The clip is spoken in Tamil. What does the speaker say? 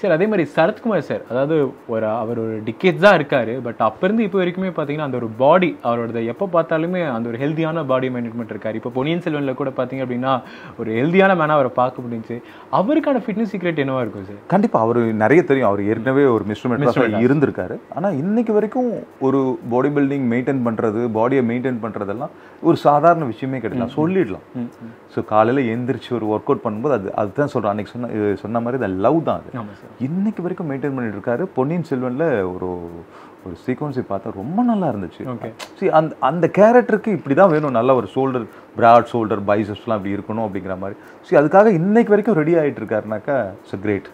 சார் அதே மாதிரி சரத்குமார் சார் அதாவது ஒரு அவர் ஒரு டிக்கேட்ஸ் தான் இருக்காரு பட் அப்ப இருந்து இப்போ வரைக்குமே பார்த்தீங்கன்னா அந்த ஒரு பாடி அவரோட எப்போ பார்த்தாலுமே அந்த ஒரு ஹெல்தியான பாடி மெயின்டைன் இருக்காரு. இப்போ பொன்னியின் செல்வன்ல கூட பார்த்தீங்க அப்படின்னா ஒரு ஹெல்தியான மேனாக அவரை பார்க்க முடிஞ்சுச்சு. அவருக்கான ஃபிட்னஸ் சீக்ரெட் என்னவா இருக்கும் சார்? கண்டிப்பா அவர் நிறைய தெரியும். அவர் ஏற்கனவே ஒரு மிஸ்டர் மெட்ராஸ் இருந்திருக்காரு. ஆனா இன்னைக்கு வரைக்கும் ஒரு பாடி பில்டிங் மெயின்டைன் பண்றது பாடியை மெயின்டைன் பண்றதெல்லாம் ஒரு சாதாரண விஷயமே கிடையாது. சொல்லிடலாம். ஸோ காலையில எந்திரிச்சு ஒரு ஒர்க் அவுட் பண்ணும்போது அது அதுதான் சொல்றேன். அன்னைக்கு சொன்ன சொன்ன மாதிரி அது லவ் தான் அது. இன்னைக்கு வரைக்கும் மெயின்டைன் பண்ணிட்டு இருக்காரு பொன்னியின் செல்வன்ல ஒரு ஒரு சீக்வன்ஸை பார்த்தா ரொம்ப நல்லா இருந்துச்சு. See, அந்த அந்த கேரக்டருக்கு இப்படி தான் வேணும். நல்ல ஒரு ஷோல்டர் பிராட் ஷோல்டர் பைசப்ஸ்லாம் இப்படி இருக்கணும் அப்படிங்கிற மாதிரி. ஸோ அதுக்காக இன்னைக்கு வரைக்கும் ரெடி ஆயிட்டு இருக்காருனாக்கா இட்ஸ் கிரேட்